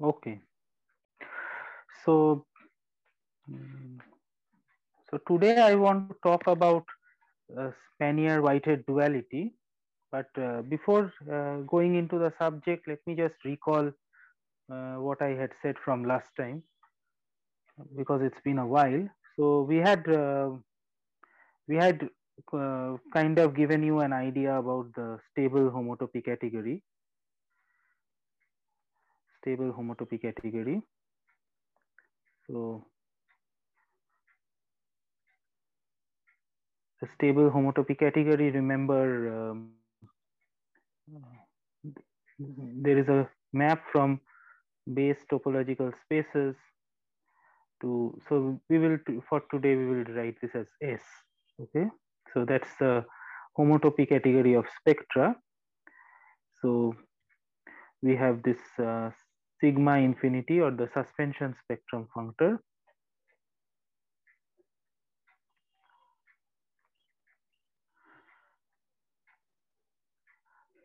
Okay. So, mm, so today I want to talk about uh, Spanier-Whitehead duality. But uh, before uh, going into the subject, let me just recall uh, what I had said from last time because it's been a while. So we had uh, we had uh, kind of given you an idea about the stable homotopy category. Stable homotopy category. So the stable homotopy category, remember um, there is a map from base topological spaces to, so we will, for today, we will write this as S, okay? So that's the homotopy category of spectra. So we have this uh, sigma infinity or the suspension spectrum functor.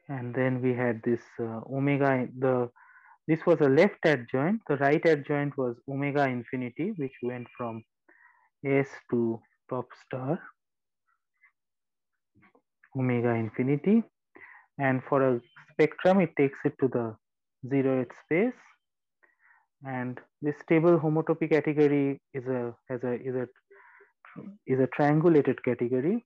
And then we had this uh, omega the this was a left adjoint. The right adjoint was omega infinity which went from s to top star. Omega infinity. And for a spectrum it takes it to the zeroth space. And this stable homotopy category is a has a is a is a triangulated category.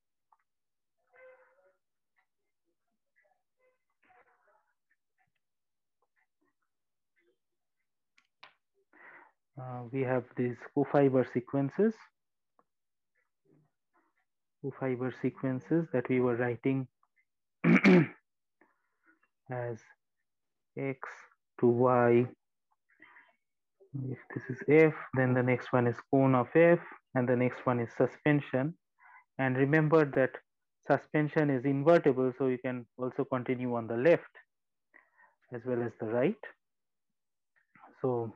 Uh, we have these co-fiber sequences. Co-fiber sequences that we were writing as x to y. If this is f then the next one is cone of f and the next one is suspension. And remember that suspension is invertible so you can also continue on the left as well as the right. So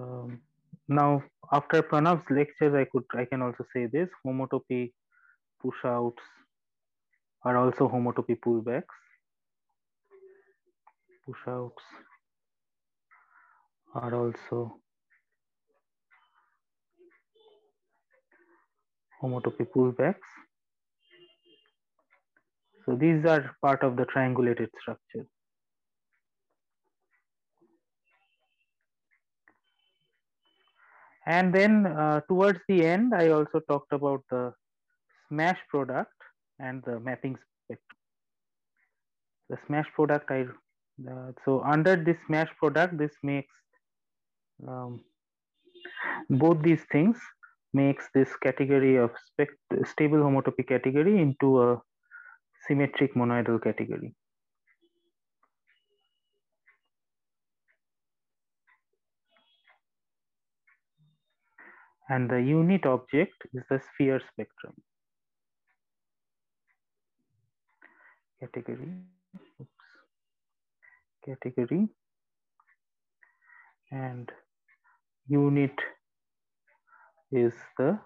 um, now after Pranav's lectures, I could I can also say this. Homotopy pushouts are also homotopy pullbacks. Push outs are also homotopy pullbacks. So these are part of the triangulated structure. And then uh, towards the end, I also talked about the smash product and the mapping spectrum. The smash product, I uh, so under this smash product, this makes um, both these things makes this category of stable homotopy category into a symmetric monoidal category. and the unit object is the sphere spectrum. Category, category, and unit is the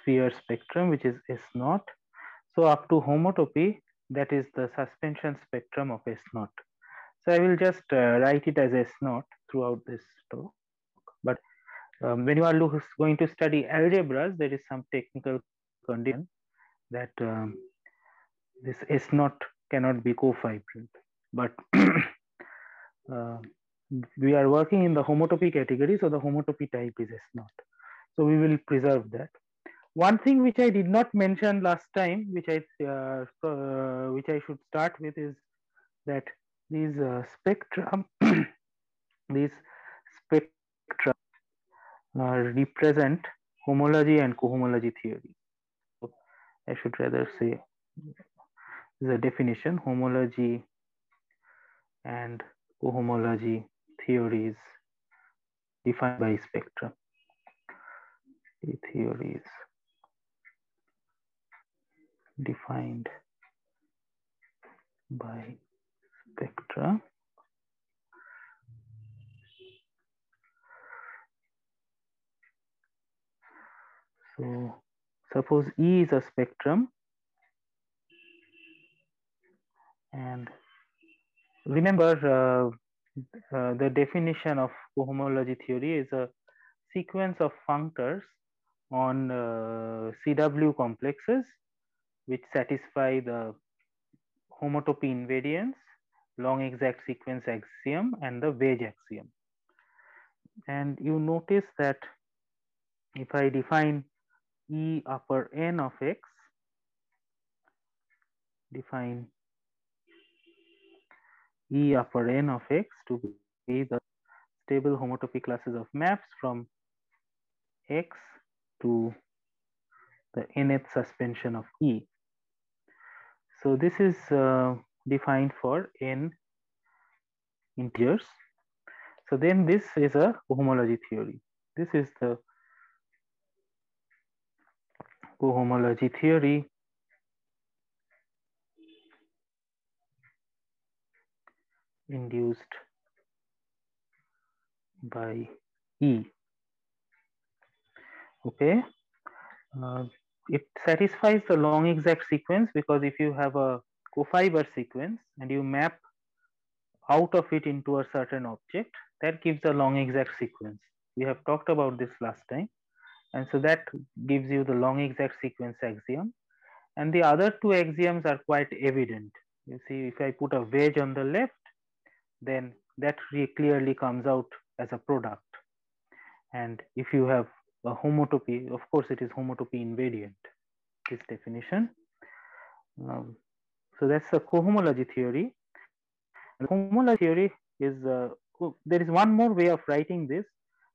sphere spectrum, which is S naught. So up to homotopy, that is the suspension spectrum of S naught. So I will just uh, write it as S naught throughout this talk. But um, when you are going to study algebras, there is some technical condition that um, this S naught cannot be cofibrant. But uh, we are working in the homotopy category, so the homotopy type is S naught. So we will preserve that. One thing which I did not mention last time, which I uh, uh, which I should start with, is that these uh, spectrum, these spectra represent homology and cohomology theory. So I should rather say the definition homology and cohomology theories defined by spectrum. The theories defined by spectra. So suppose E is a spectrum and remember uh, uh, the definition of cohomology theory is a sequence of functors on uh, CW complexes which satisfy the homotopy invariance, long exact sequence axiom, and the wedge axiom. And you notice that if I define E upper n of x, define E upper n of x to be the stable homotopy classes of maps from x to the nth suspension of E. So this is uh, defined for n integers. So then this is a cohomology theory. This is the cohomology theory induced by E. Okay. Uh, it satisfies the long exact sequence because if you have a cofiber sequence and you map out of it into a certain object, that gives a long exact sequence. We have talked about this last time. And so that gives you the long exact sequence axiom. And the other two axioms are quite evident. You see, if I put a wedge on the left, then that clearly comes out as a product. And if you have a homotopy, of course, it is homotopy invariant, this definition. Um, so that's the cohomology theory. And homology theory is, uh, there is one more way of writing this.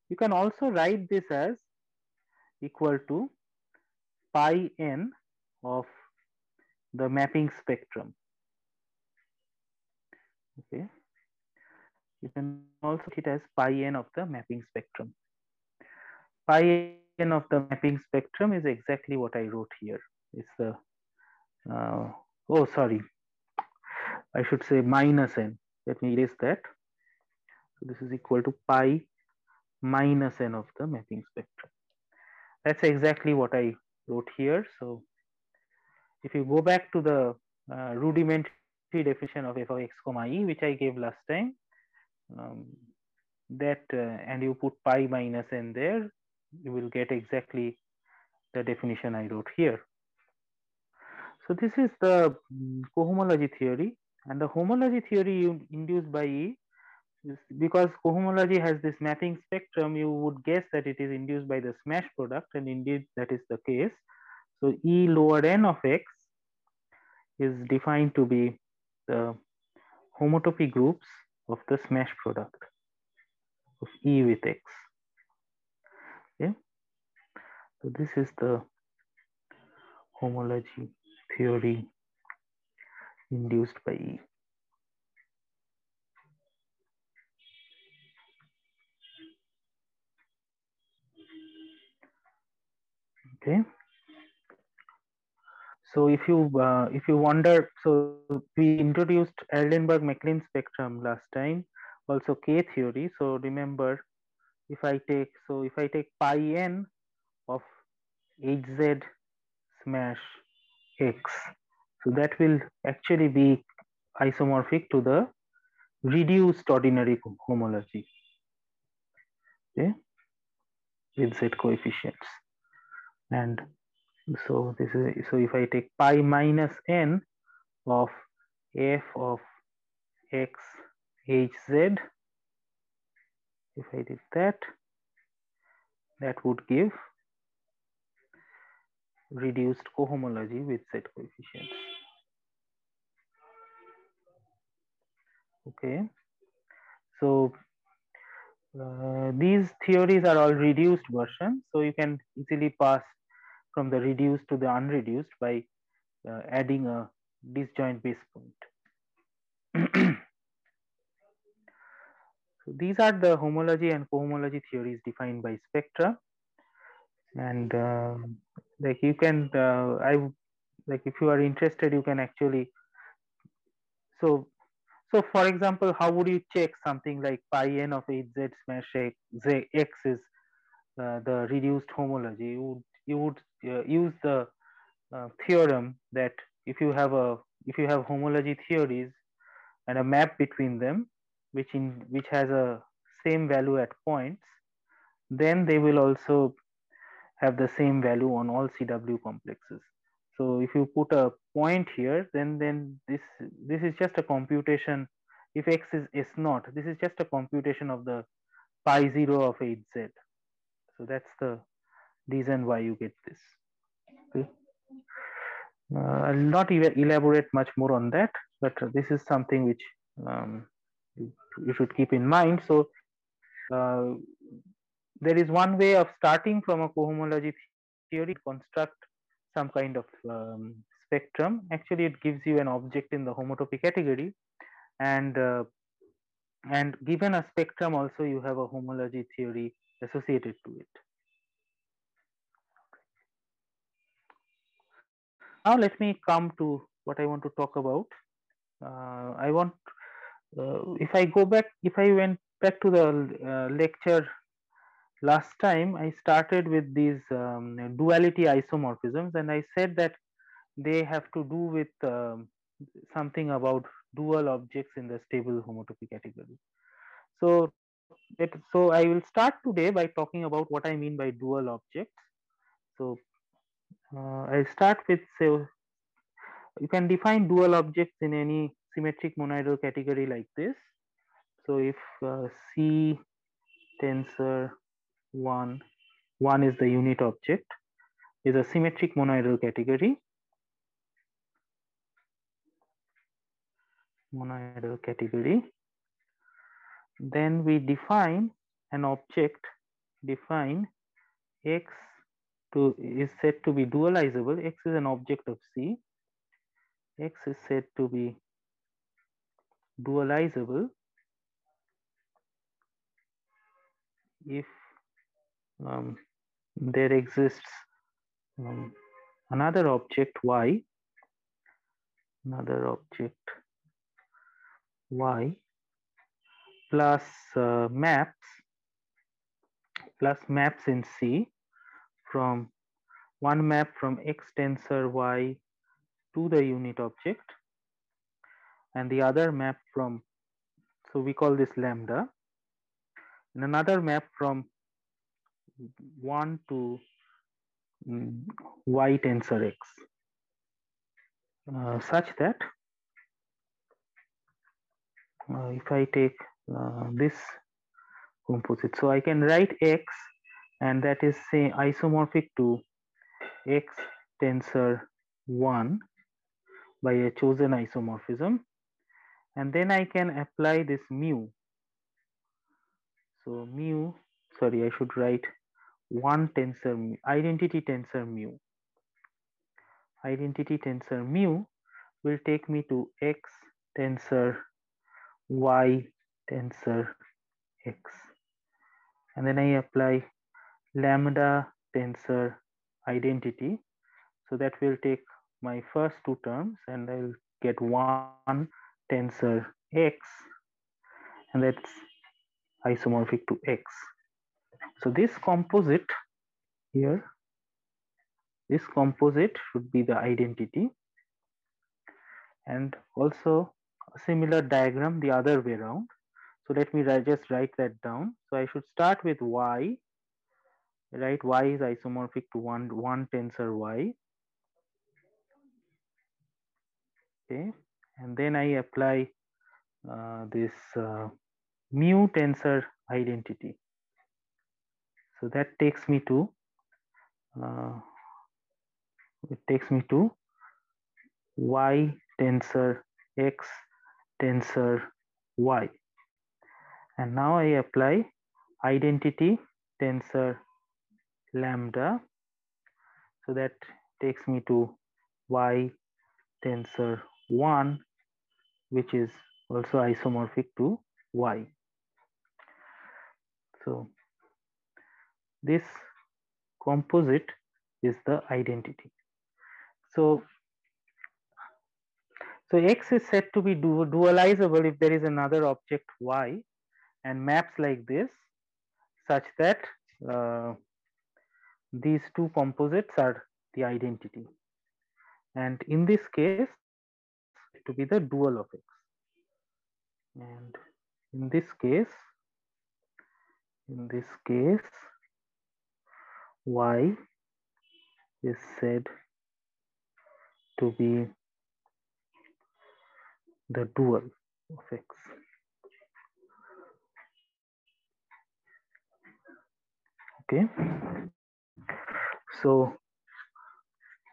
You can also write this as equal to pi n of the mapping spectrum. Okay. You can also it as pi n of the mapping spectrum pi n of the mapping spectrum is exactly what I wrote here. It's the, uh, oh, sorry. I should say minus n. Let me erase that. So this is equal to pi minus n of the mapping spectrum. That's exactly what I wrote here. So if you go back to the uh, rudimentary definition of f of x comma e, which I gave last time, um, that uh, and you put pi minus n there, you will get exactly the definition I wrote here. So this is the cohomology theory and the homology theory induced by E because cohomology has this mapping spectrum, you would guess that it is induced by the smash product and indeed that is the case. So E lower n of x is defined to be the homotopy groups of the smash product of E with x. Okay. So this is the homology theory induced by E. Okay. So if you uh, if you wonder, so we introduced Eilenberg-MacLane spectrum last time, also K theory. So remember if I take, so if I take pi n of hz smash x, so that will actually be isomorphic to the reduced ordinary homology, okay, with z coefficients. And so this is, so if I take pi minus n of f of x hz if I did that, that would give reduced cohomology with Z coefficients. Okay, so uh, these theories are all reduced versions, so you can easily pass from the reduced to the unreduced by uh, adding a disjoint base point. So these are the homology and cohomology theories defined by spectra. And uh, like you can, uh, I like if you are interested, you can actually. So, so for example, how would you check something like pi n of h z smash x, z, x is uh, the reduced homology? You would you would uh, use the uh, theorem that if you have a if you have homology theories and a map between them, which in which has a same value at points, then they will also have the same value on all CW complexes. So if you put a point here, then then this this is just a computation. If x is s naught, this is just a computation of the pi zero of hz. So that's the reason why you get this. Okay. Uh, I'll not even elaborate much more on that, but this is something which um, you, you, should keep in mind. So uh, there is one way of starting from a cohomology theory to construct some kind of um, spectrum. Actually, it gives you an object in the homotopy category, and uh, and given a spectrum, also you have a homology theory associated to it. Now let me come to what I want to talk about. Uh, I want, uh, if I go back, if I went back to the uh, lecture last time, I started with these um, duality isomorphisms and I said that they have to do with um, something about dual objects in the stable homotopy category. So, it, so I will start today by talking about what I mean by dual objects. So uh, I'll start with say you can define dual objects in any symmetric monoidal category like this. So if uh, C tensor 1, 1 is the unit object, is a symmetric monoidal category. Monoidal category. Then we define an object, define x to is said to be dualizable. X is an object of c. X is said to be dualizable if um, there exists um, another object y another object y plus uh, maps plus maps in c from one map from x tensor y to the unit object and the other map from so we call this lambda and another map from 1 to mm, y tensor x. Uh, such that uh, if I take uh, this composite so I can write x and that is say isomorphic to x tensor 1 by a chosen isomorphism and then I can apply this mu. So mu, sorry, I should write one tensor mu, identity tensor mu. Identity tensor mu will take me to x tensor y tensor x. And then I apply lambda tensor identity. So that will take my first two terms and I'll get one tensor x and that's isomorphic to x. So this composite here, this composite should be the identity and also a similar diagram the other way around. So let me just write that down. So I should start with y right? Y is isomorphic to one one tensor y. Okay. And then i apply uh, this uh, mu tensor identity. So that takes me to uh, it takes me to y tensor x tensor y. And now i apply identity tensor lambda. So that takes me to y tensor 1, which is also isomorphic to y. So this composite is the identity. So, so X is said to be du dualizable if there is another object Y and maps like this such that uh, these two composites are the identity. And in this case to be the dual of x. And in this case in this case y is said to be the dual of x. Okay, so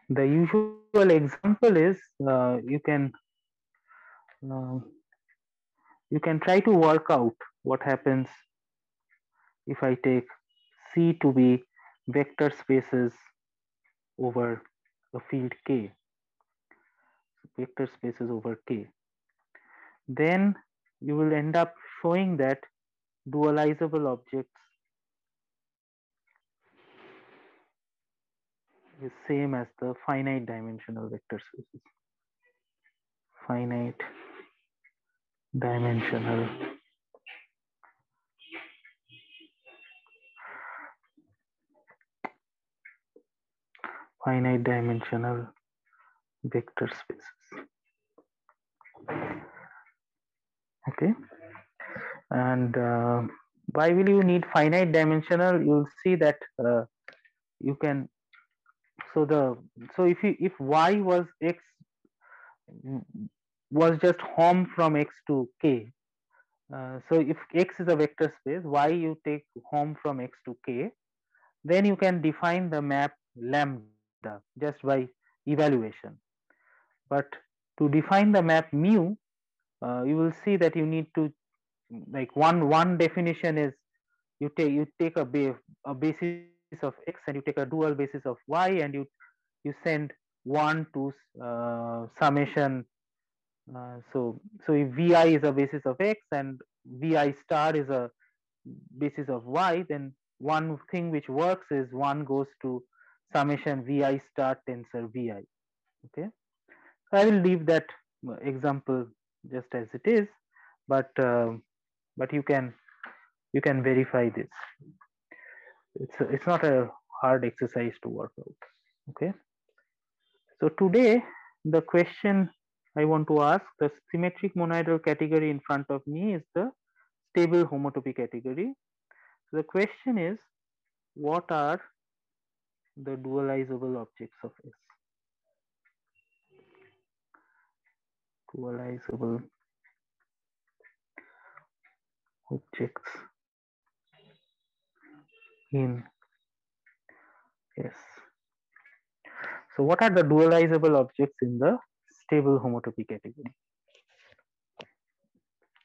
the usual example is uh, you can uh, you can try to work out what happens if I take C to be vector spaces over a field K, vector spaces over K, then you will end up showing that dualizable objects is same as the finite dimensional vector spaces. Finite dimensional finite dimensional vector spaces. Okay, and uh, why will you need finite dimensional? You'll see that uh, you can. So the so if you if y was x was just hom from x to k. Uh, so if x is a vector space, y you take hom from x to k, then you can define the map lambda just by evaluation. But to define the map mu, uh, you will see that you need to like one one definition is you take you take a, ba a basis of x and you take a dual basis of y and you you send one to uh, summation uh, so so if vi is a basis of x and vi star is a basis of y then one thing which works is one goes to summation vi star tensor vi okay? So i will leave that example just as it is but uh, but you can you can verify this it's it's not a hard exercise to work out okay so today the question I want to ask the symmetric monoidal category in front of me is the stable homotopy category. So the question is what are the dualizable objects of S? Dualizable objects in S. So what are the dualizable objects in the stable homotopy category.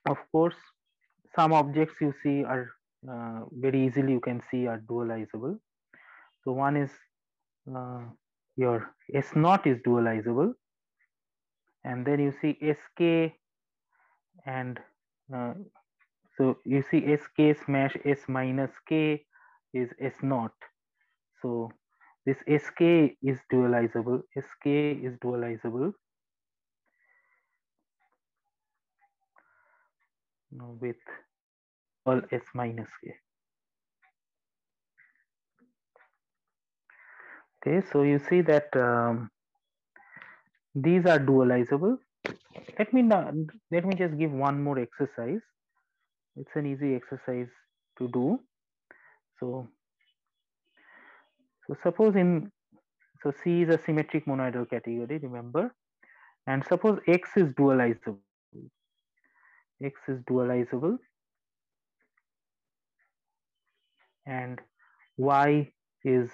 Of course, some objects you see are uh, very easily you can see are dualizable. So one is uh, your S naught is dualizable and then you see SK and uh, so you see SK smash S minus K is S naught. So this SK is dualizable, SK is dualizable with all s minus k. Okay, so you see that um, these are dualizable. Let me now let me just give one more exercise. It's an easy exercise to do. So, so suppose in so C is a symmetric monoidal category, remember, and suppose X is dualizable. X is dualizable. And y is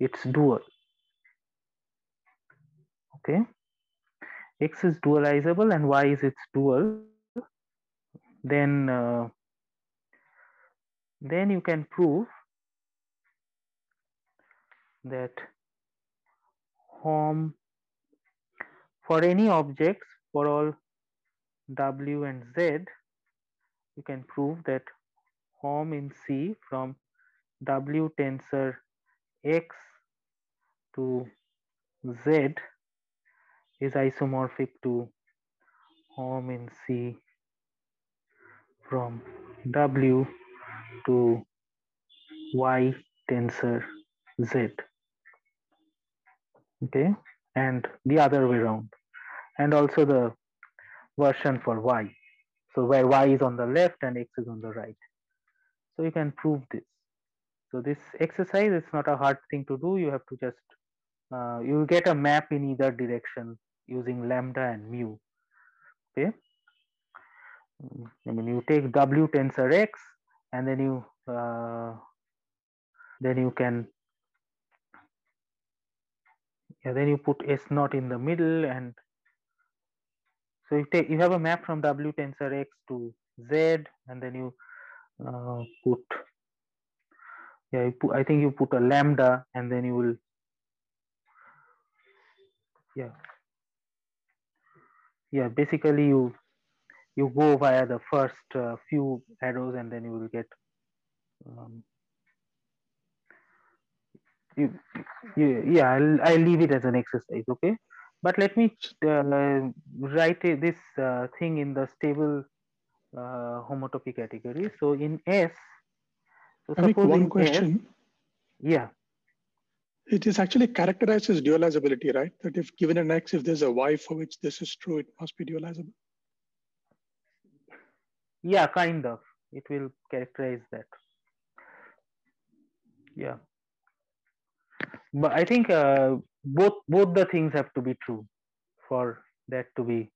its dual. Okay? X is dualizable and y is its dual. Then uh, then you can prove that hom for any objects for all W and Z, you can prove that hom in C from W tensor X to Z is isomorphic to hom in C from W to Y tensor Z. Okay, and the other way around, and also the version for y. So where y is on the left and x is on the right. So you can prove this. So this exercise is not a hard thing to do. You have to just, uh, you get a map in either direction using lambda and mu. Okay. I mean, you take W tensor X and then you, uh, then you can, yeah, then you put S naught in the middle and so you take, you have a map from W tensor X to Z and then you uh, put yeah put, i think you put a lambda and then you will yeah. Yeah basically you you go via the first uh, few arrows and then you will get um, you, you, yeah I'll, I'll leave it as an exercise okay but let me uh, write this uh, thing in the stable uh, homotopy category so in s so I one question. S, yeah. It is actually characterized as dualizability, right? That if given an x, if there's a y for which this is true, it must be dualizable. Yeah, kind of. It will characterize that. Yeah. But I think uh, both both the things have to be true for that to be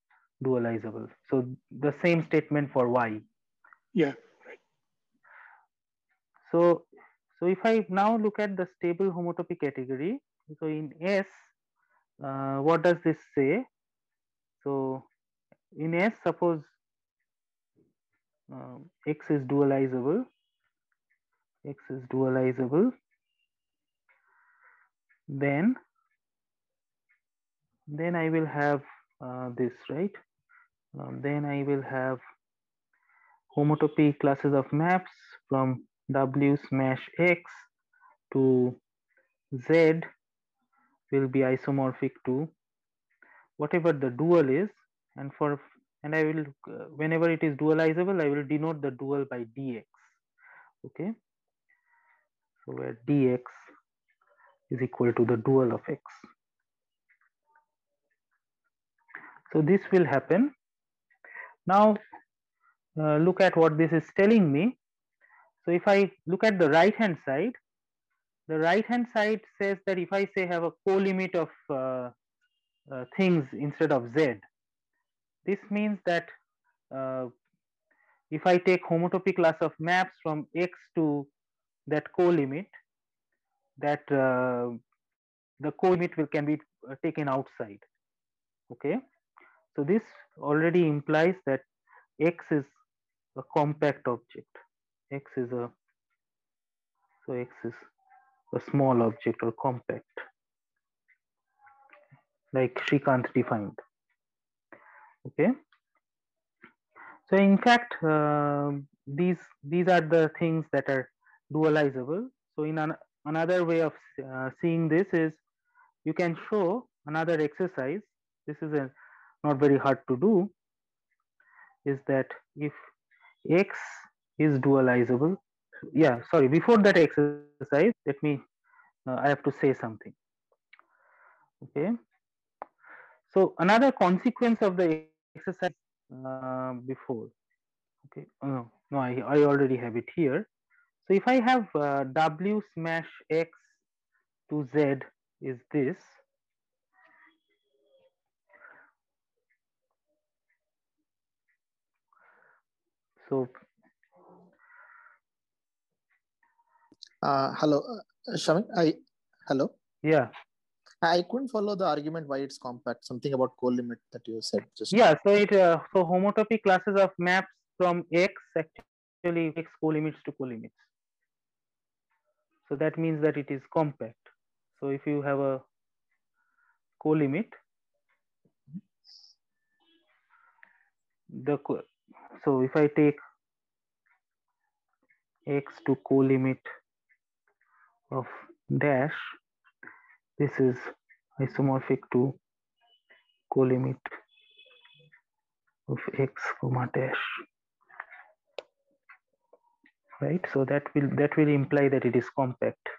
dualizable. So the same statement for y. Yeah. So, so if I now look at the stable homotopy category, so in S, uh, what does this say? So in S, suppose uh, X is dualizable, X is dualizable, then then I will have uh, this right. Um, then I will have homotopy classes of maps from w smash x to z will be isomorphic to whatever the dual is. And for and I will uh, whenever it is dualizable I will denote the dual by dx okay? So where dx is equal to the dual of x. So this will happen. Now uh, look at what this is telling me. So if I look at the right hand side, the right hand side says that if I say have a co-limit of uh, uh, things instead of z, this means that uh, if I take homotopy class of maps from x to that co-limit, that uh, the co-limit will can be uh, taken outside. Okay, so this already implies that x is a compact object. X is a so x is a small object or compact like Shrikant defined okay. So in fact uh, these these are the things that are dualizable. So in an, another way of uh, seeing this is you can show another exercise. This is a, not very hard to do is that if x is dualizable yeah sorry before that exercise let me uh, i have to say something. Okay. So another consequence of the exercise uh, before okay oh, no no I, I already have it here so if i have uh, w smash x to z is this so Uh, hello, uh, Shamin. I hello. Yeah. I couldn't follow the argument why it's compact. Something about co-limit that you said. Just yeah. So it uh, so homotopy classes of maps from X actually X co-limits to co-limits. So that means that it is compact. So if you have a co-limit, the co so if I take X to co-limit of dash this is isomorphic to co-limit of x comma dash right so that will that will imply that it is compact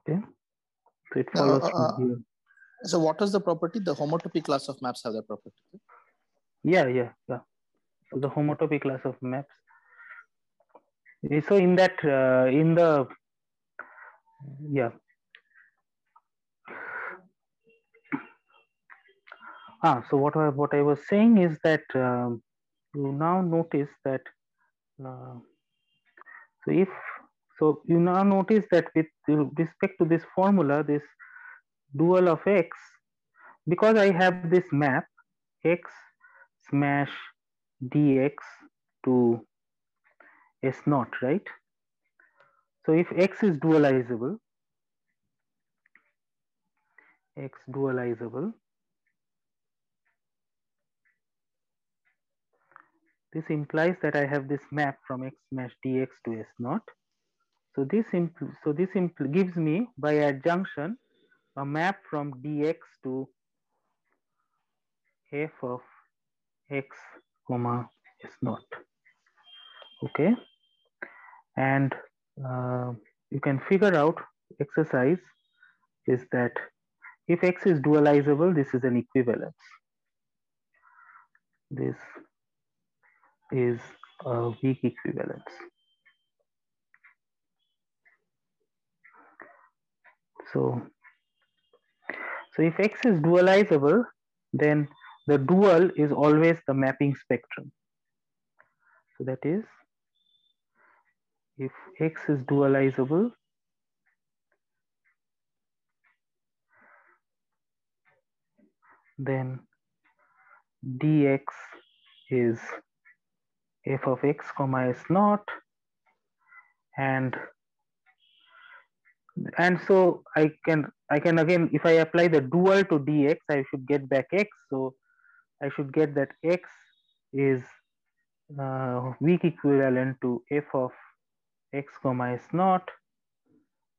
okay so it follows uh, uh, here So what is the property? The homotopy class of maps have that property. Yeah, yeah, yeah. So the homotopy class of maps. So in that, uh, in the, yeah. Ah, so what I, what I was saying is that um, you now notice that, uh, so if, so you now notice that with respect to this formula, this dual of x, because I have this map x smash dx to s naught, right? So if x is dualizable, x dualizable, this implies that I have this map from x smash dx to s naught. So this so this gives me by adjunction a map from dx to f of x comma s naught. Okay, and uh, you can figure out exercise is that if x is dualizable, this is an equivalence. This is a weak equivalence. So, so if x is dualizable, then the dual is always the mapping spectrum. So that is, if x is dualizable, then dx is f of x comma s naught. And and so I can I can again if I apply the dual to dx I should get back x. So I should get that x is uh, weak equivalent to f of x comma s naught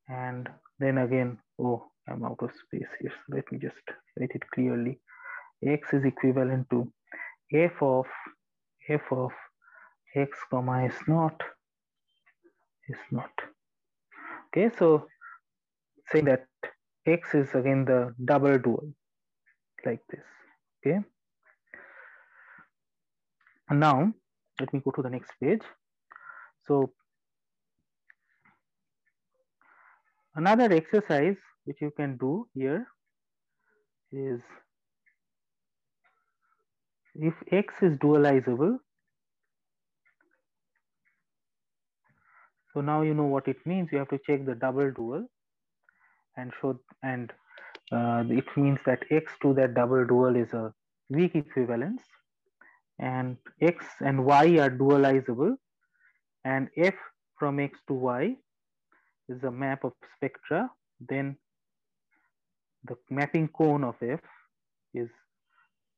and then again oh I'm out of space here so let me just write it clearly. X is equivalent to f of f of x comma s naught is not. Okay so saying that x is again the double dual like this okay? And now let me go to the next page. So another exercise which you can do here is if x is dualizable so now you know what it means. You have to check the double dual and show and uh, it means that x to that double dual is a weak equivalence and x and y are dualizable and f from x to y is a map of spectra then the mapping cone of f is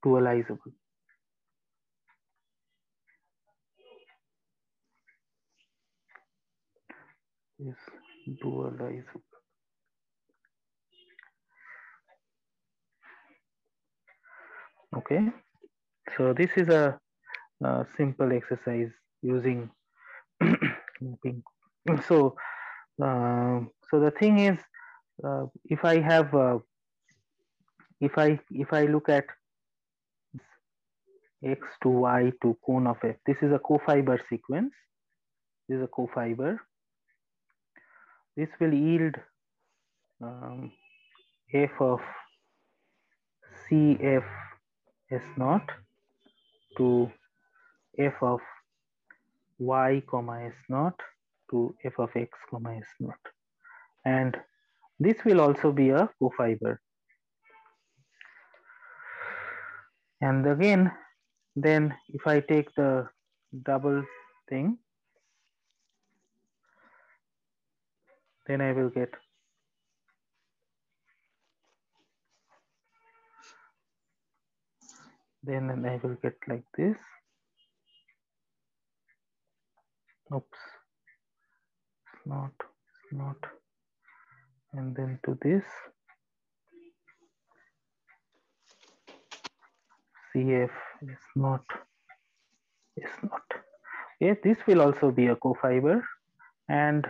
dualizable. Is dualizable. Okay so this is a, a simple exercise using mapping. So so the thing is uh, if i have uh, if i if i look at x to y to cone of f this is a co-fiber sequence. This is a co-fiber. This will yield um, f of cf s naught to f of y comma s naught to f of x comma s naught. And this will also be a co-fiber. And again then if I take the double thing then I will get then I will get like this. Oops not not. And then to this. CF is not is not. Okay this will also be a co-fiber. And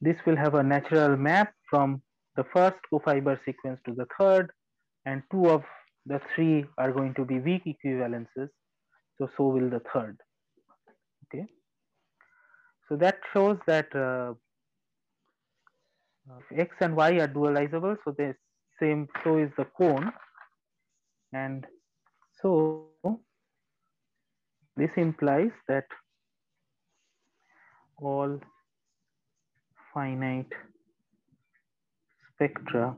this will have a natural map from the first co-fiber sequence to the third. And two of the three are going to be weak equivalences. So, so will the third. So that shows that uh, x and y are dualizable. So the same, so is the cone. And so this implies that all finite spectra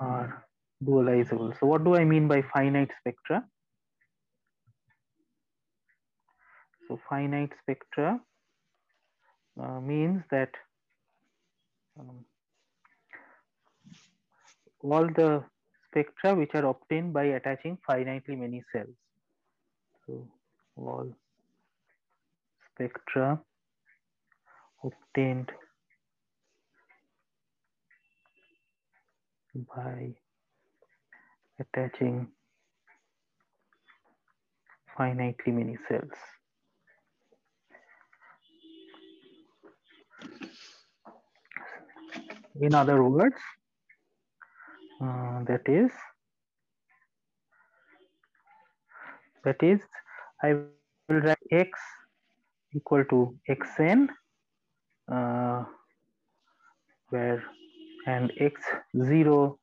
are dualizable. So what do I mean by finite spectra? So finite spectra uh, means that um, all the spectra which are obtained by attaching finitely many cells. So all spectra obtained by attaching finitely many cells. In other words, uh, that is that is I will write x equal to xn uh, where and x0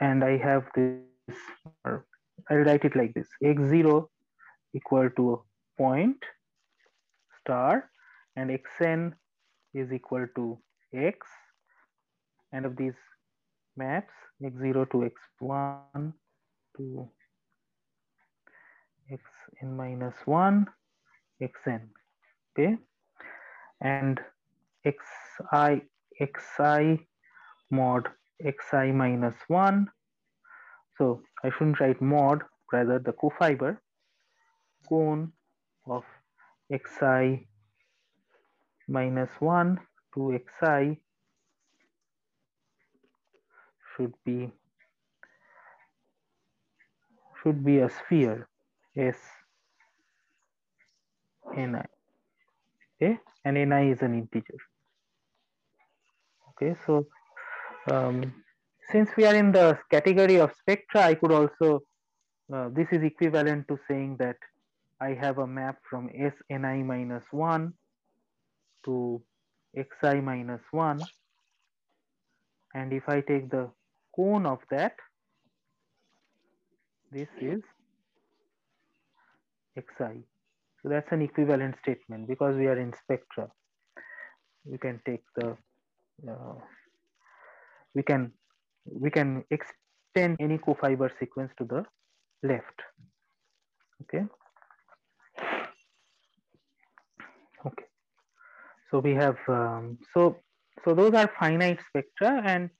and I have this or I'll write it like this x0 equal to point star and xn is equal to x and of these maps x0 to x1 to xn minus 1 xn okay? And xi xi mod xi minus 1 so i shouldn't write mod rather the cofiber cone of xi minus 1 to xi should be should be a sphere s ni okay? And ni is an integer. Okay? So um, since we are in the category of spectra i could also uh, this is equivalent to saying that i have a map from s ni minus 1 to xi minus 1 and if I take the cone of that this is xi. So that's an equivalent statement because we are in spectra. We can take the uh, we can we can extend any cofiber sequence to the left. Okay okay so we have um, so so those are finite spectra and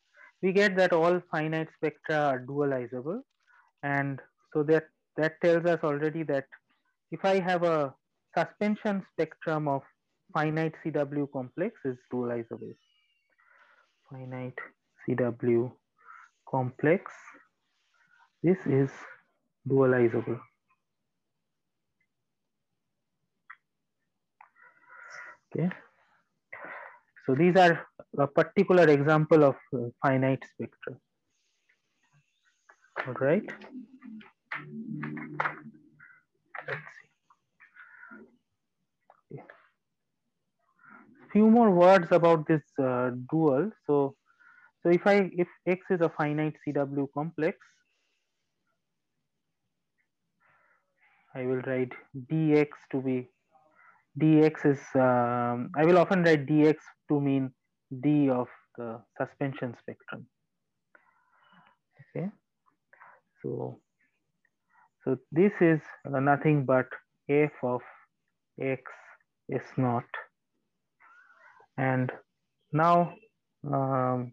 we get that all finite spectra are dualizable and so that that tells us already that if I have a suspension spectrum of finite CW complex is dualizable. Finite CW complex, this is dualizable. Okay. So these are a particular example of uh, finite spectra. All right. Let's see. Few more words about this uh, dual. So, so if I if X is a finite CW complex, I will write dx to be dx is um, I will often write dx to mean d of the suspension spectrum. Okay, so so this is nothing but f of x is not, and now um,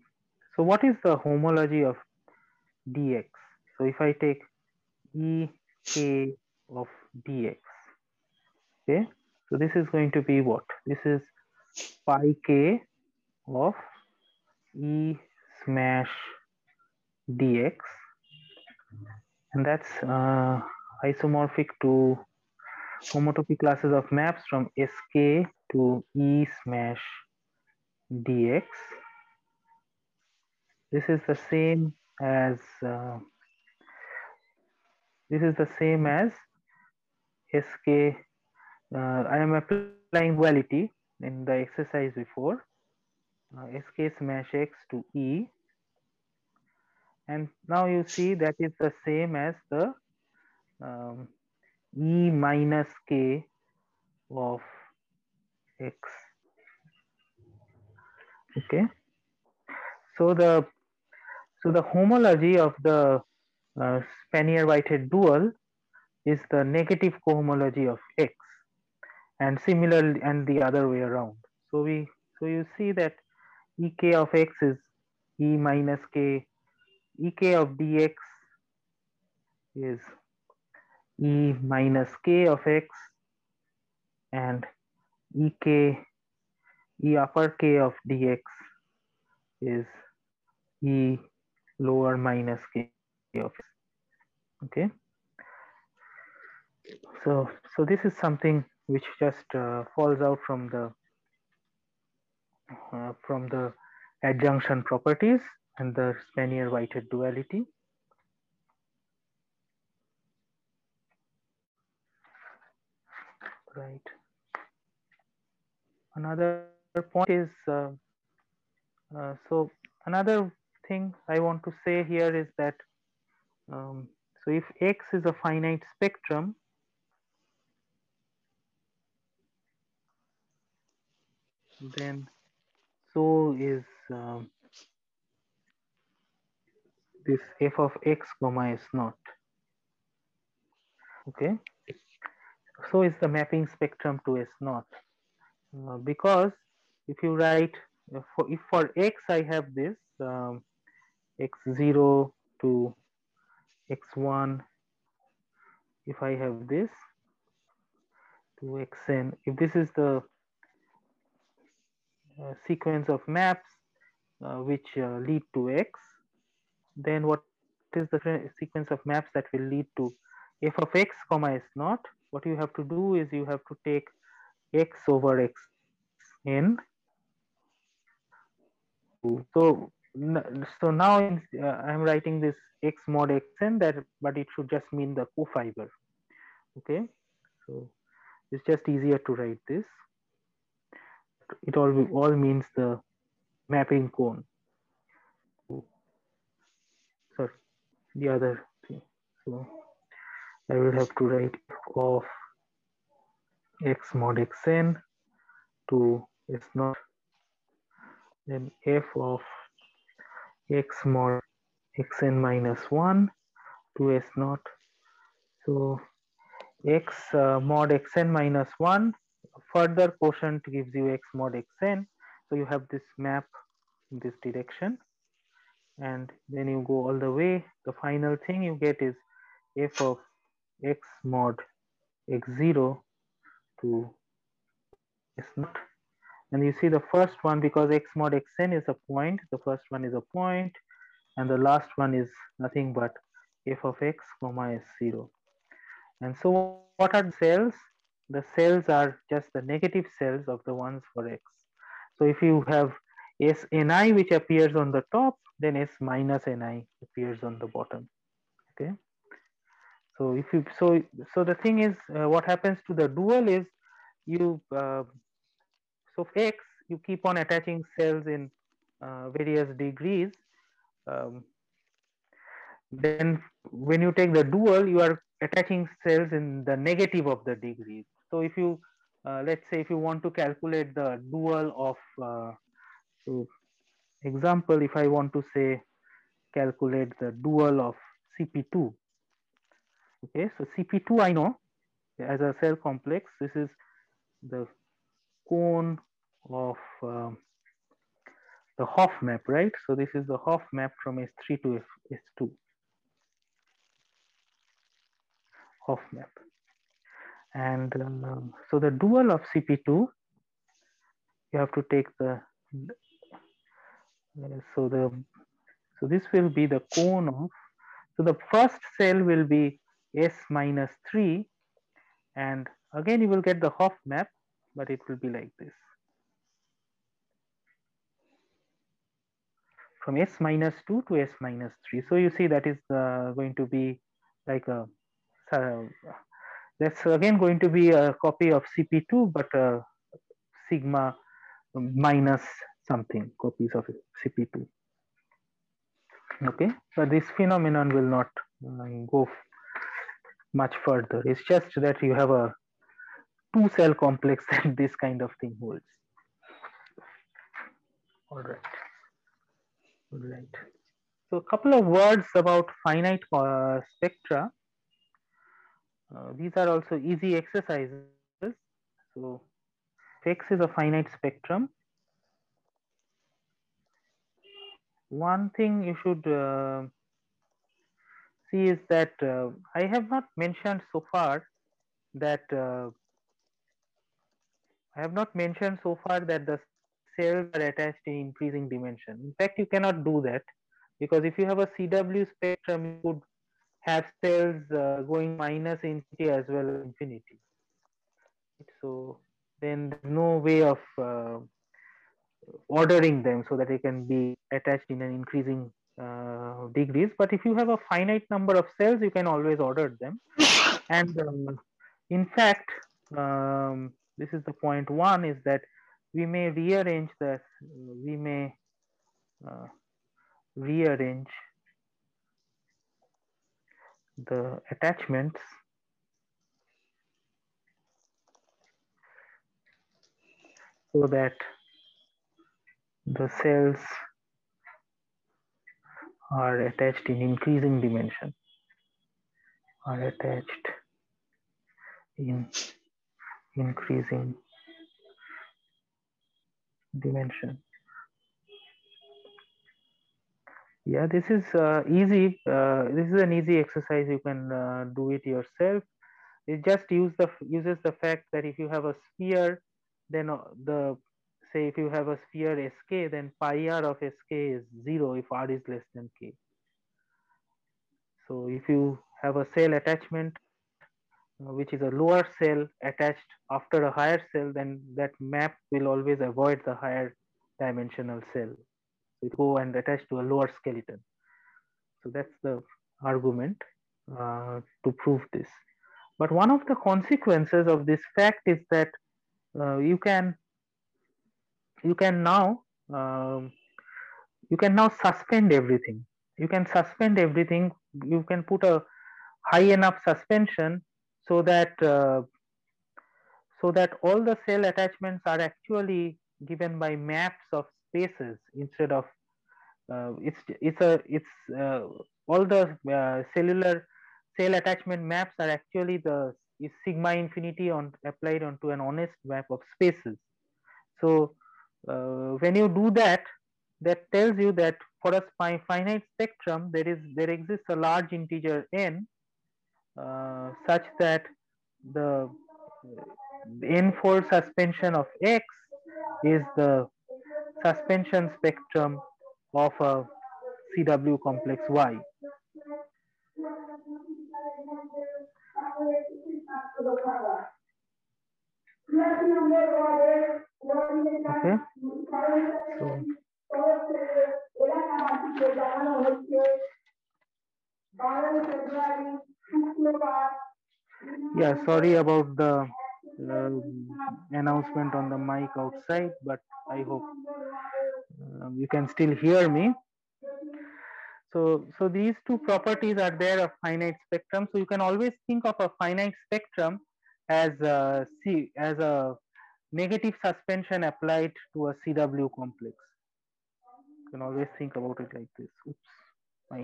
so what is the homology of dx? So if I take e k of dx, okay so this is going to be what? This is pi k of E smash dx. And that's uh, isomorphic to homotopy classes of maps from sk to E smash dx. this is the same as uh, this is the same as sk uh, i am applying duality in the exercise before. Uh, sk smash x to e. And now you see that is the same as the um, e minus k of x. Okay. So the so the homology of the uh, Spanier-Whitehead dual is the negative cohomology of x and similarly and the other way around. So we so you see that ek of x is e minus k. Ek of dx is e minus k of x and ek e upper k of dx is e lower minus k of x. okay? So so this is something which just uh, falls out from the uh, from the adjunction properties and the Spanier-Whitehead duality. Right. Another point is, uh, uh, so another thing I want to say here is that, um, so if X is a finite spectrum, then so is um, this f of x comma is not. Okay, so is the mapping spectrum to s naught. Uh, because if you write uh, for if for x I have this um, x0 to x1 if I have this to xn if this is the sequence of maps uh, which uh, lead to x. Then what is the sequence of maps that will lead to f of x comma s naught? What you have to do is you have to take x over x n. So so now uh, i'm writing this x mod xn that but it should just mean the cofiber. Okay? So it's just easier to write this it all all means the mapping cone. Sorry the other thing. So i will have to write of x mod xn to s not then f of x mod xn minus 1 to s naught. So x uh, mod xn minus 1 further quotient gives you x mod xn. So you have this map in this direction. And then you go all the way. The final thing you get is f of x mod x0 to s naught. And you see the first one because x mod xn is a point the first one is a point and the last one is nothing but f of x comma s0 and so what are the cells the cells are just the negative cells of the ones for x. So if you have sni which appears on the top then s minus ni appears on the bottom. Okay? So if you so so the thing is uh, what happens to the dual is you uh, so x you keep on attaching cells in uh, various degrees. Um, then when you take the dual you are attaching cells in the negative of the degrees so if you uh, let's say if you want to calculate the dual of uh, so example if i want to say calculate the dual of cp2 okay so cp2 i know as a cell complex this is the cone of um, the Hopf map, right? So this is the Hopf map from S3 to F, S2. Hopf map. And um, so the dual of CP2, you have to take the, uh, so the, so this will be the cone of, so the first cell will be S minus 3 and again you will get the Hopf map, but it will be like this. from s minus 2 to s minus 3. So you see that is uh, going to be like a, uh, that's again going to be a copy of CP2, but uh, sigma minus something copies of CP2. Okay, but this phenomenon will not uh, go much further. It's just that you have a two cell complex that this kind of thing holds. All right. All right. So a couple of words about finite uh, spectra. Uh, these are also easy exercises. So X is a finite spectrum. One thing you should uh, see is that uh, I have not mentioned so far that uh, I have not mentioned so far that the cells are attached in increasing dimension. In fact, you cannot do that because if you have a CW spectrum, you could have cells uh, going minus infinity as well as infinity. So then there's no way of uh, ordering them so that they can be attached in an increasing uh, degrees. But if you have a finite number of cells, you can always order them. And um, in fact, um, this is the point one is that we may rearrange the, we may uh, rearrange the attachments. So that the cells are attached in increasing dimension are attached in increasing dimension yeah this is uh, easy uh, this is an easy exercise. You can uh, do it yourself. It just use the uses the fact that if you have a sphere then uh, the say if you have a sphere sk then pi r of sk is zero if r is less than k. So if you have a cell attachment uh, which is a lower cell attached after a higher cell then that map will always avoid the higher dimensional cell it go and attach to a lower skeleton. So that's the argument uh, to prove this. But one of the consequences of this fact is that uh, you can you can now um, you can now suspend everything. You can suspend everything. You can put a high enough suspension so that uh, so that all the cell attachments are actually given by maps of spaces instead of uh, it's it's a it's uh, all the uh, cellular cell attachment maps are actually the is sigma infinity on applied onto an honest map of spaces. So uh, when you do that that tells you that for a finite spectrum there is there exists a large integer n uh, such that the n-fold suspension of x is the suspension spectrum of a CW complex Y. Okay. So, yeah, sorry about the announcement on the mic outside, but I hope uh, you can still hear me. So, so these two properties are there of finite spectrum. So you can always think of a finite spectrum as a C as a negative suspension applied to a CW complex. You can always think about it like this. Oops, my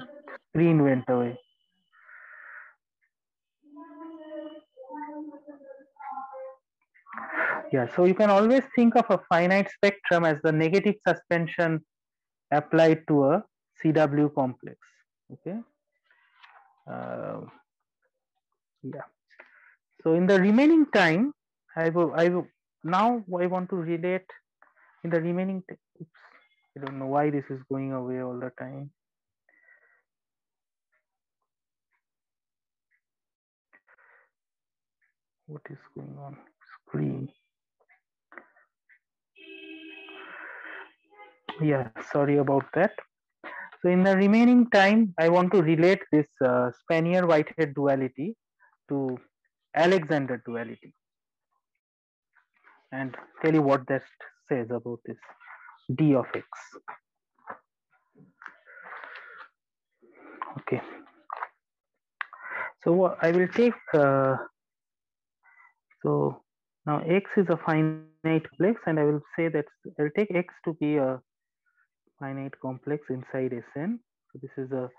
screen went away. Yeah, so you can always think of a finite spectrum as the negative suspension applied to a CW complex. Okay. Uh, yeah. So in the remaining time, I will, I will now I want to relate in the remaining. Oops, I don't know why this is going away all the time. What is going on screen? Yeah, sorry about that. So in the remaining time, I want to relate this uh, Spanier-Whitehead duality to Alexander duality and tell you what that says about this d of x. Okay. So I will take, uh, so now x is a finite complex and I will say that I'll take x to be a finite complex inside Sn. So this is a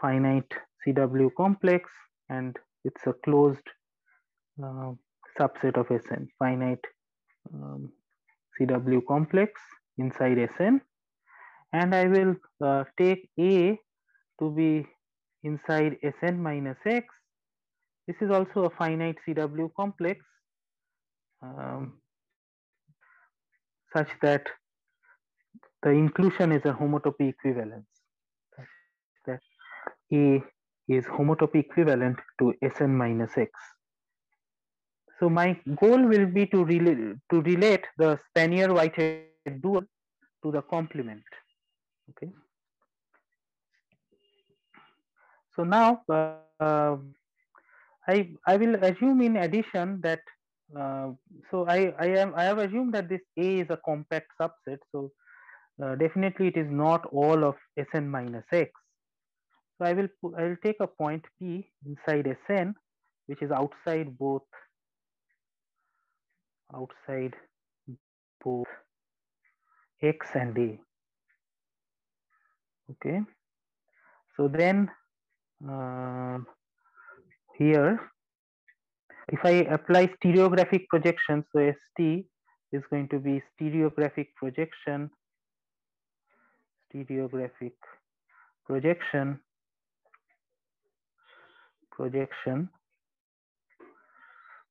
finite CW complex and it's a closed uh, subset of Sn, finite um, CW complex inside Sn. And I will uh, take A to be inside Sn minus x. This is also a finite CW complex um, such that the inclusion is a homotopy equivalence. That A is homotopy equivalent to Sn minus x. So my goal will be to relate to relate the Spanier-Whitehead dual to the complement. Okay. So now uh, I I will assume in addition that uh, so I I am I have assumed that this A is a compact subset. So uh, definitely it is not all of Sn minus x. So I will I will take a point P inside Sn, which is outside both outside both x and a okay so then uh, here if I apply stereographic projection so ST is going to be stereographic projection stereographic projection projection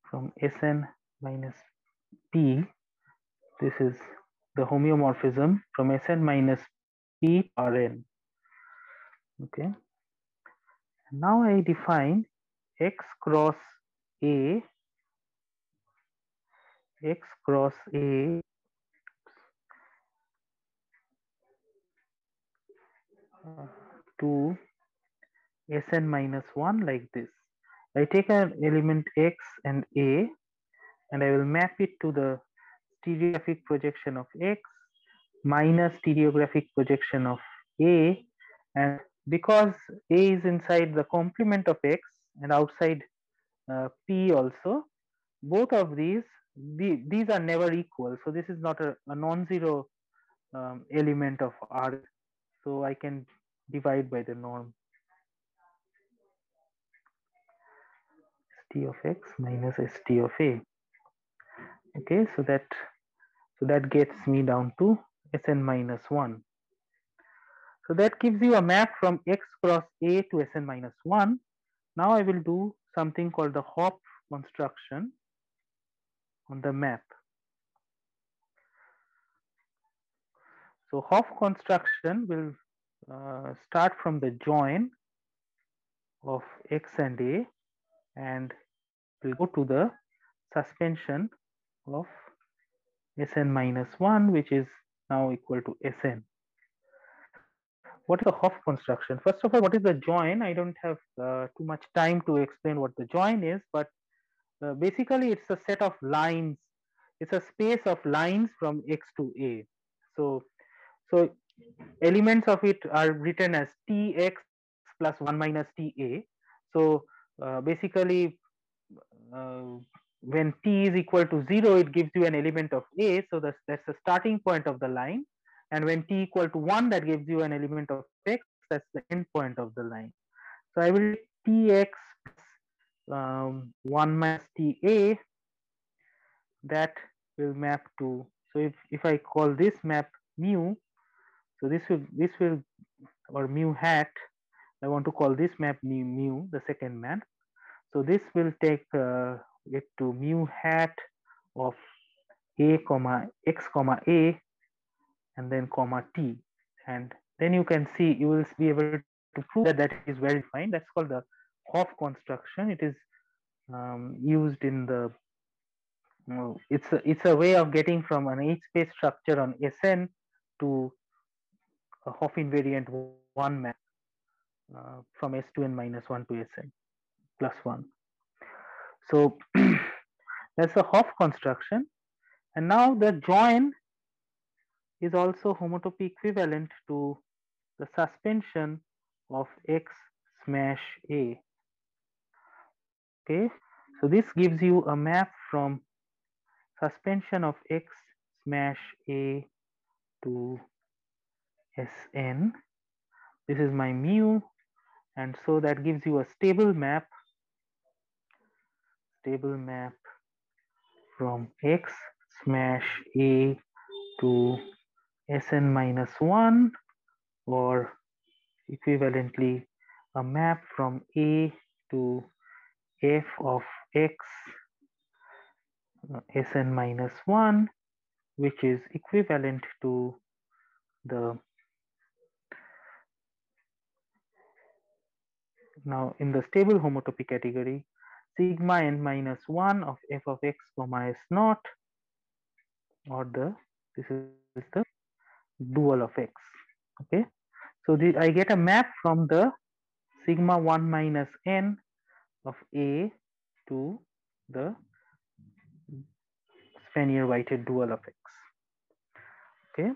from Sn minus P, this is the homeomorphism from Sn minus P Rn. Okay. Now I define x cross A, x cross A to Sn minus 1 like this. I take an element x and a and I will map it to the stereographic projection of x minus stereographic projection of a. And because a is inside the complement of x and outside uh, p also both of these the, these are never equal. So this is not a, a non-zero um, element of r so i can divide by the norm. St of x minus st of a. Okay so that so that gets me down to sn minus 1 so that gives you a map from x cross a to sn minus 1 now i will do something called the Hopf construction on the map so Hopf construction will uh, start from the join of x and a and will go to the suspension of Sn minus 1, which is now equal to Sn. What is the Hopf construction? First of all, what is the join? I don't have uh, too much time to explain what the join is, but uh, basically it's a set of lines. It's a space of lines from x to a. So, so elements of it are written as tx plus 1 minus ta. So uh, basically, uh, when t is equal to 0, it gives you an element of a. So that's, that's the starting point of the line. And when t equal to 1, that gives you an element of x. That's the end point of the line. So I will tx um, 1 minus ta that will map to so if, if I call this map mu so this will this will or mu hat I want to call this map mu, mu the second map so this will take uh, it to mu hat of a comma x comma a and then comma t. And then you can see you will be able to prove that that is well defined that's called the Hopf construction. It is um, used in the it's a, it's a way of getting from an H space structure on Sn to a Hopf invariant one map uh, from S2n minus 1 to Sn plus 1. So that's the Hopf construction. And now the join is also homotopy equivalent to the suspension of X smash A. Okay, so this gives you a map from suspension of X smash A to Sn. This is my mu and so that gives you a stable map stable map from x smash a to sn minus 1 or equivalently a map from a to f of x uh, sn minus 1 which is equivalent to the Now in the stable homotopy category, sigma n minus 1 of f of x comma s naught or the this is the dual of x okay? So the, i get a map from the sigma 1 minus n of a to the Spanier Whitehead dual of x okay?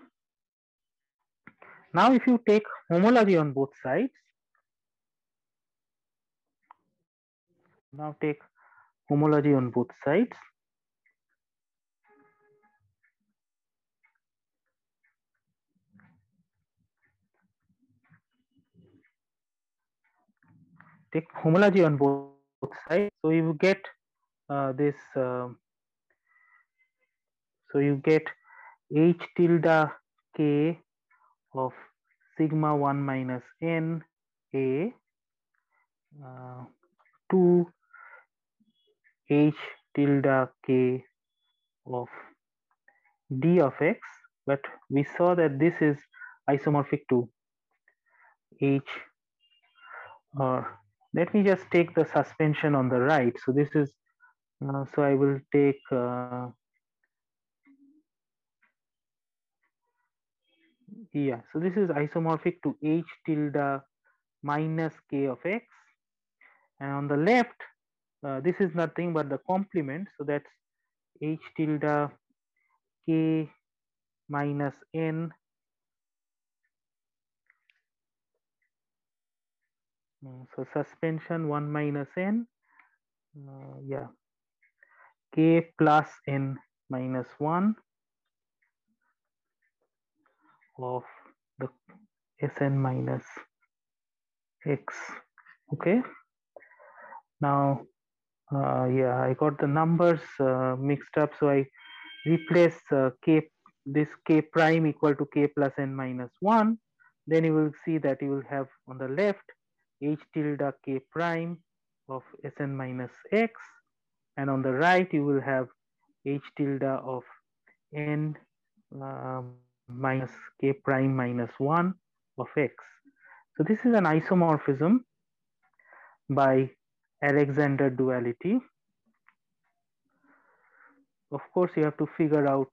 Now if you take homology on both sides Now take homology on both sides. Take homology on both sides. So you get uh, this, uh, so you get h tilde k of sigma 1 minus n a uh, 2 h tilde k of d of x, but we saw that this is isomorphic to h or let me just take the suspension on the right. So this is, uh, so I will take uh, yeah, so this is isomorphic to h tilde minus k of x and on the left uh, this is nothing but the complement. So that's h tilde k minus n. Uh, so suspension 1 minus n. Uh, yeah. K plus n minus 1 of the sn minus x. Okay. Now uh, yeah i got the numbers uh, mixed up so i replace uh, k this k prime equal to k plus n minus 1 then you will see that you will have on the left h tilde k prime of sn minus x. And on the right you will have h tilde of n um, minus k prime minus 1 of x. So this is an isomorphism by Alexander duality. Of course, you have to figure out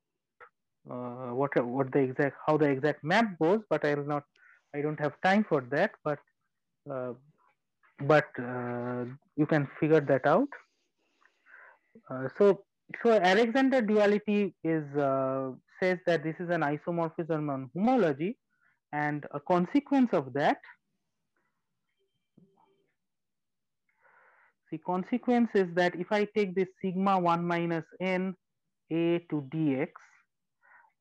uh, what what the exact how the exact map goes, but I will not. I don't have time for that, but uh, but uh, you can figure that out. Uh, so so Alexander duality is uh, says that this is an isomorphism on homology, and a consequence of that The consequence is that if I take this sigma 1 minus n a to dx,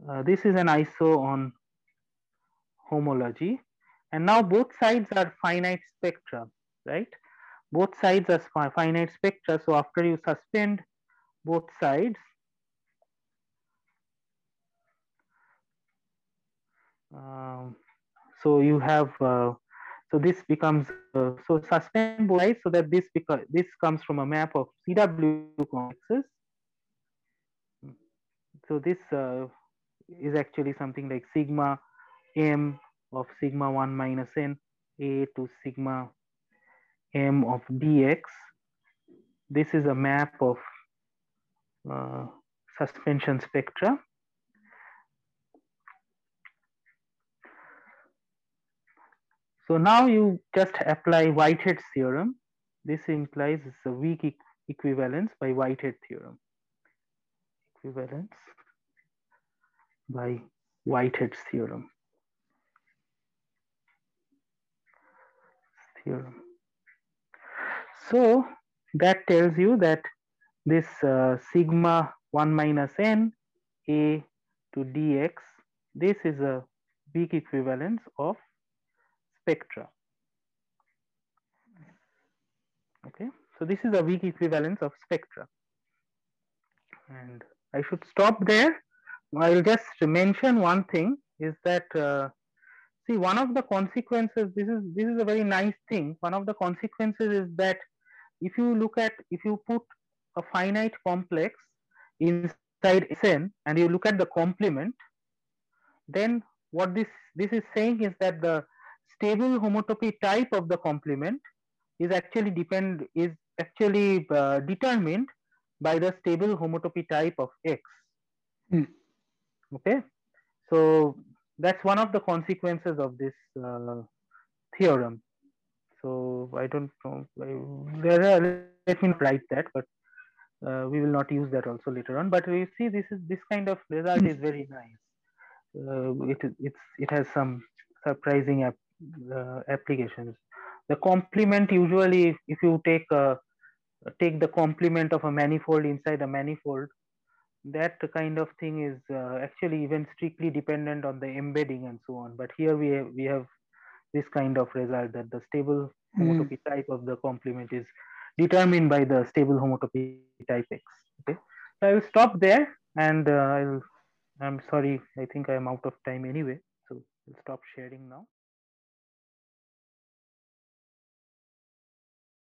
uh, this is an iso on homology. And now both sides are finite spectra, right? Both sides are finite spectra. So after you suspend both sides, um, so you have uh, so this becomes uh, so suspend so that this because this comes from a map of CW complexes. So this uh, is actually something like sigma m of sigma 1 minus n a to sigma m of dx. This is a map of uh, suspension spectra. So now you just apply Whitehead's theorem. This implies it's a weak equivalence by Whitehead theorem. Equivalence by Whitehead's theorem. Theorem. So that tells you that this uh, sigma 1 minus n a to dx, this is a weak equivalence of spectra. Okay, so this is a weak equivalence of spectra. And I should stop there. I'll just mention one thing is that uh, see one of the consequences this is this is a very nice thing one of the consequences is that if you look at if you put a finite complex inside Sn and you look at the complement then what this this is saying is that the stable homotopy type of the complement is actually depend is actually uh, determined by the stable homotopy type of x. Hmm. okay? So that's one of the consequences of this uh, theorem. So i don't know are, let me write that but uh, we will not use that also later on. But you see this is this kind of result is very nice. Uh, it it's it has some surprising uh, applications. The complement usually if you take uh, take the complement of a manifold inside a manifold that kind of thing is uh, actually even strictly dependent on the embedding and so on. But here we have, we have this kind of result that the stable Mm. homotopy type of the complement is determined by the stable homotopy type x okay? So i will stop there and uh, i'll i'm sorry i think i'm out of time anyway so i'll stop sharing now